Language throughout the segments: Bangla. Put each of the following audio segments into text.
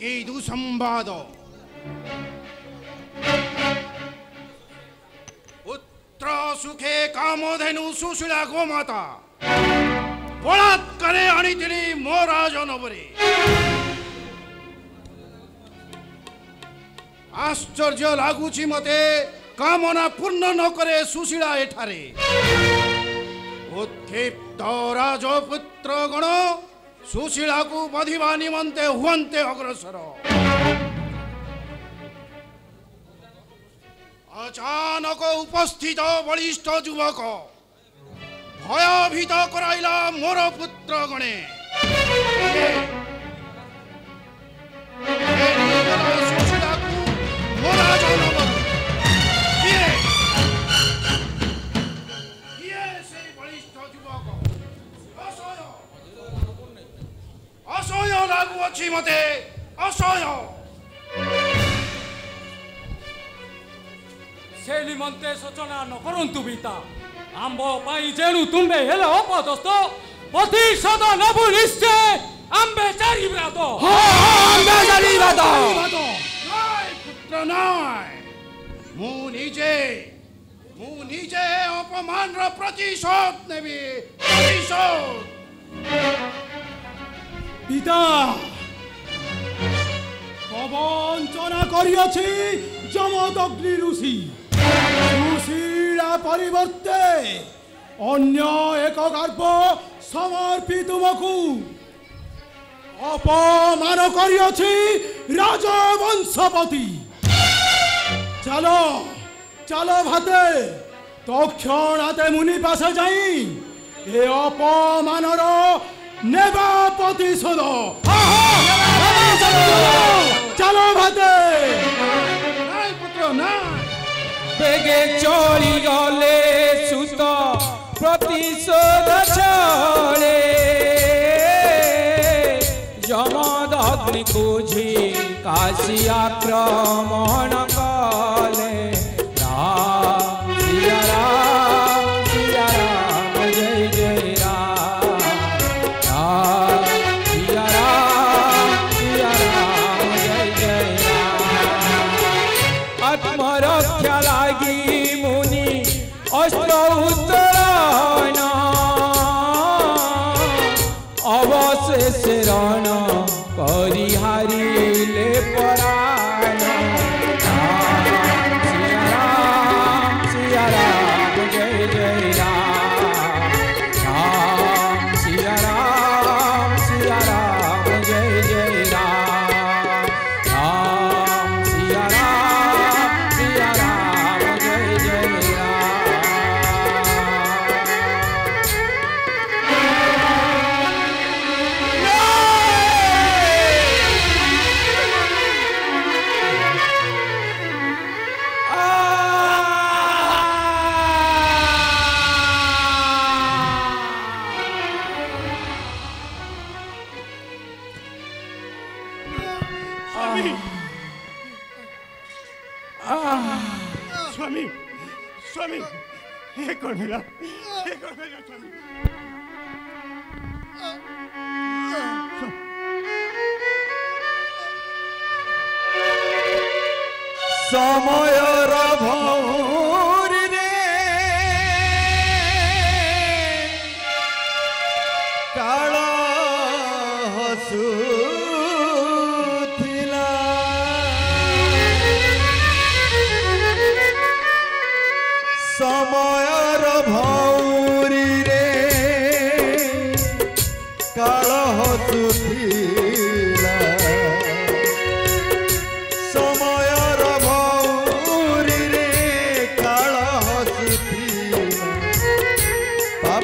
কেদু সম্বাদ পুত্র সুখে কামধেনু সুশীলা গোমাতা বলাৎকারে আনিতিনি মোরা জনবরে আশ্চর্য লাগুছি মতে কামনা পূর্ণ ন করে সুশীলা এঠারে উৎক্ষিপ্ত রাজপুত্র গণ ସୁଶୀଳାକୁ ବଧିବା ନିମନ୍ତେ ହୁଅନ୍ତେ ଅଗ୍ରସର ଅଚାନକ ଉପସ୍ଥିତ ବଳିଷ୍ଠ ଯୁବକ ଭୟଭୀତ କରାଇଲା ମୋର ପୁତ୍ର ଗଣେ 아버지 ମୋତେ ଅସହ୍ୟ ସେ ନିମନ୍ତେ ସୂଚନା ନ କରନ୍ତୁ ପିତା ଆମ୍ଭ ପାଇଁ ଯେଣୁ ତୁମ୍ଭେ ହେଲେ ଅପଦସ୍ତ ପ୍ରତିଶୋଧ ନେବୁ ନିଶ୍ଚୟ ଆମ୍ଭେ ଚାରି ବ୍ରାତ ଆମ୍ଭେ ଚାରି ବ୍ରାତ ମୁଁ ନିଜେ ମୁଁ ନିଜେ ଅପମାନର ପ୍ରତିଶୋଧ ନେବି ପ୍ରତିଶୋଧ পিতা। প্রবঞ্চনা করিয়াছি যমদগ্নি ঋষি সুশীলা পরিবর্তে অন্য এক গর্ভ সমর্পি তুমকু অপমান করিয়াছি রাজবংশপতি। চালো চালো ভাতে তক্ষণাতে মুনি পাশে যাই। এ অপমানর নেবা প্রতিশোধ। চলো ভাতে। বেগে চলি গলে সুত, প্রতিশোধ ছড়ে। যমদগ্নি কুঝি কাশি আক্রমণ কল Most Mode. ହେ କଣ ହେଲା ହେ କଣ ହେଲା ସ୍ୱାମୀ ସମୟର ଭଉରୀରେ କାଳ ହସୁଥିଲା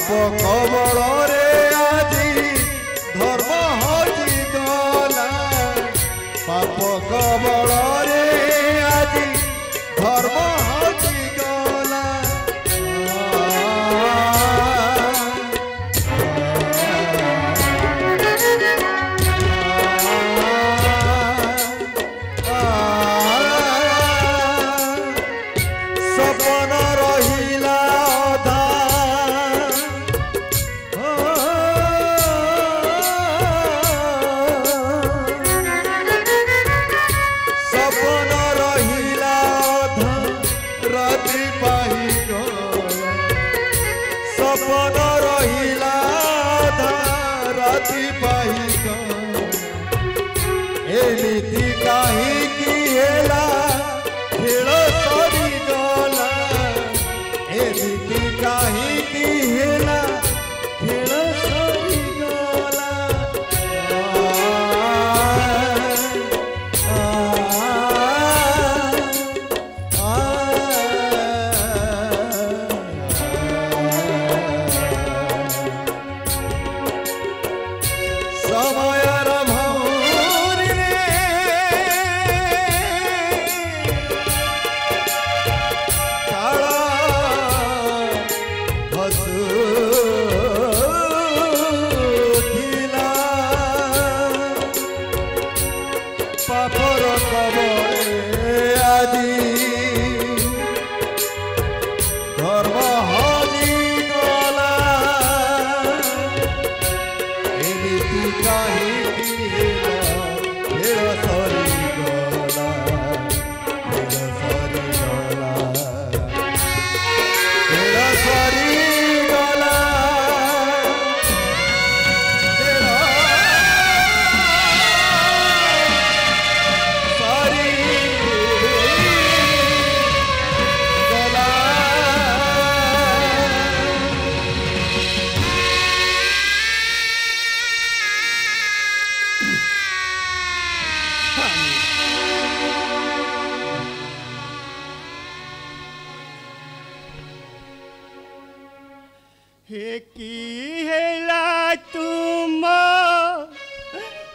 পাপ কবর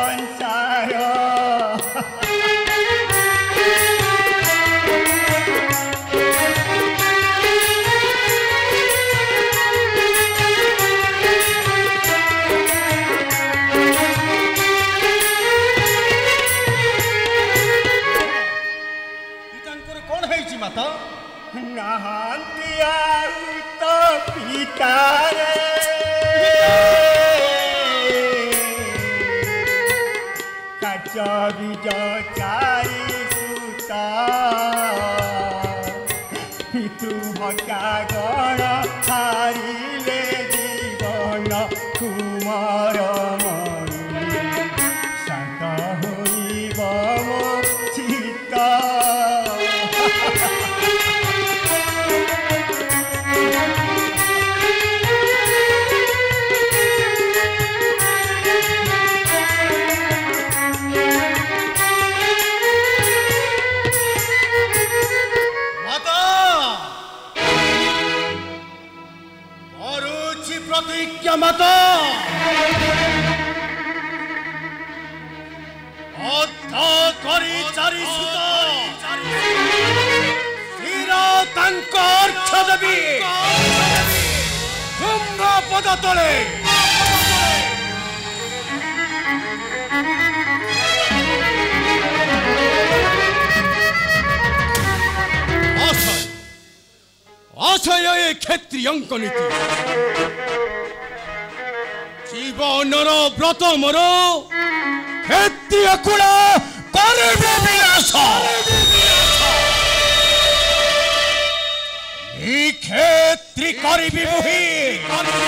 one. podcast. ଅର୍ଥ କରି ଚାରି ସୁତ ଶିର ତାଙ୍କ ଅର୍ଥ ଦେବି ତୁମ୍ଭ ପଦ ତଳେ ଅସହ୍ୟ ଅସହ୍ୟ ଏ କ୍ଷତ୍ରିୟଙ୍କ ନୀତି ଜୀବନର ବ୍ରତ ଏତିକ କୁଳ କରିବି ବିନାଶ ନିକ୍ଷେତ୍ରୀ କରିବି ମୁହିଁ